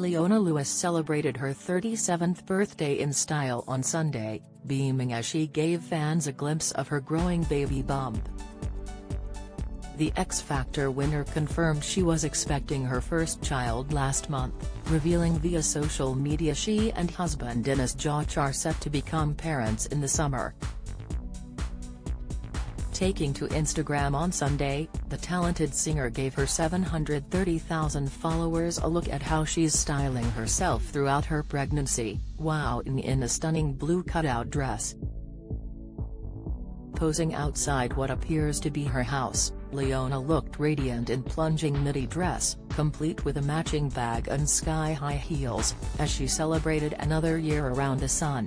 Leona Lewis celebrated her 37th birthday in style on Sunday, beaming as she gave fans a glimpse of her growing baby bump. The X Factor winner confirmed she was expecting her first child last month, revealing via social media she and husband Dennis Jauch are set to become parents in the summer. Taking to Instagram on Sunday, the talented singer gave her 730,000 followers a look at how she's styling herself throughout her pregnancy, wowing in a stunning blue cutout dress. Posing outside what appears to be her house, Leona looked radiant in plunging midi dress, complete with a matching bag and sky-high heels, as she celebrated another year around the sun.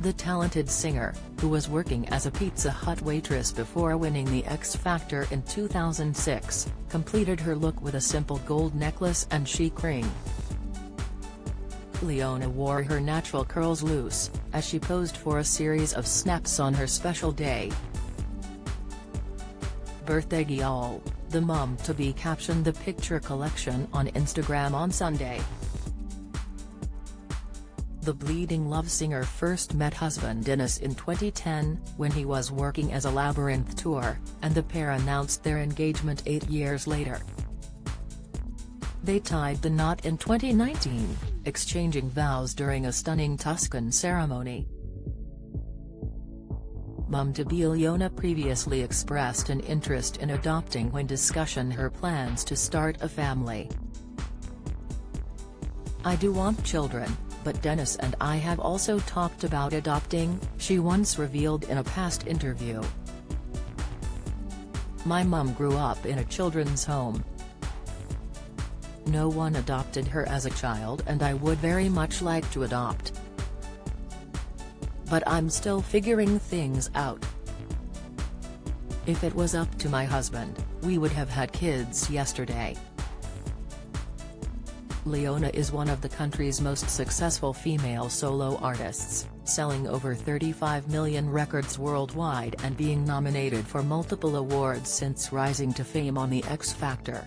The talented singer, who was working as a Pizza Hut waitress before winning the X Factor in 2006, completed her look with a simple gold necklace and chic ring. Leona wore her natural curls loose, as she posed for a series of snaps on her special day, birthday gyal, the mum-to-be captioned the picture collection on Instagram on Sunday. The Bleeding Love singer first met husband Dennis in 2010, when he was working as a Labyrinth tour, and the pair announced their engagement eight years later. They tied the knot in 2019, exchanging vows during a stunning Tuscan ceremony. Mum-to-be Leona previously expressed an interest in adopting when discussion her plans to start a family. I do want children, but Dennis and I have also talked about adopting, she once revealed in a past interview. My mum grew up in a children's home. No one adopted her as a child and I would very much like to adopt but I'm still figuring things out. If it was up to my husband, we would have had kids yesterday. Leona is one of the country's most successful female solo artists, selling over 35 million records worldwide and being nominated for multiple awards since rising to fame on The X Factor.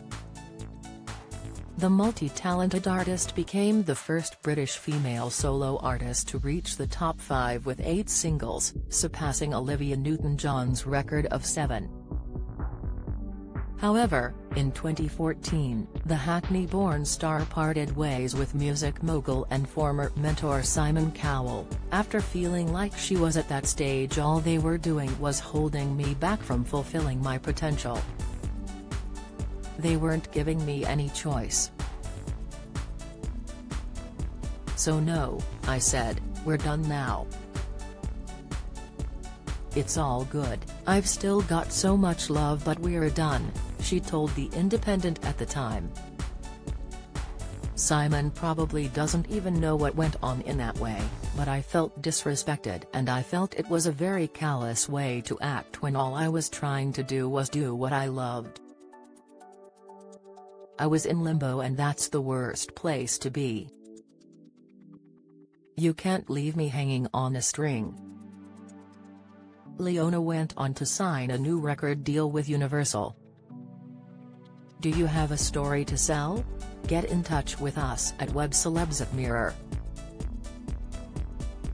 The multi-talented artist became the first British female solo artist to reach the top five with eight singles, surpassing Olivia Newton-John's record of seven. However, in 2014, the Hackney-born star parted ways with music mogul and former mentor Simon Cowell, after feeling like she was at that stage all they were doing was holding me back from fulfilling my potential. They weren't giving me any choice. So no, I said, we're done now. It's all good, I've still got so much love but we're done, she told The Independent at the time. Simon probably doesn't even know what went on in that way, but I felt disrespected and I felt it was a very callous way to act when all I was trying to do was do what I loved. I was in limbo and that's the worst place to be. You can't leave me hanging on a string. Leona went on to sign a new record deal with Universal. Do you have a story to sell? Get in touch with us at webcelebs at mirror.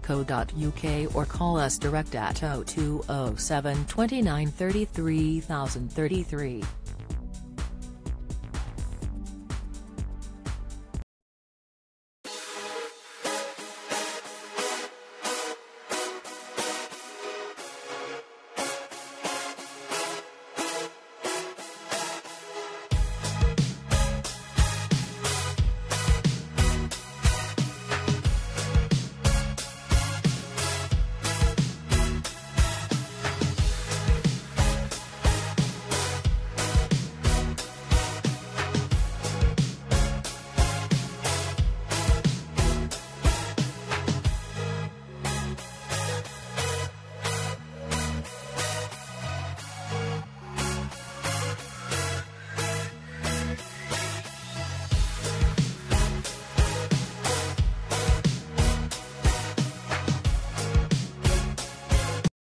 Co.uk or call us direct at 0207 29 33 033.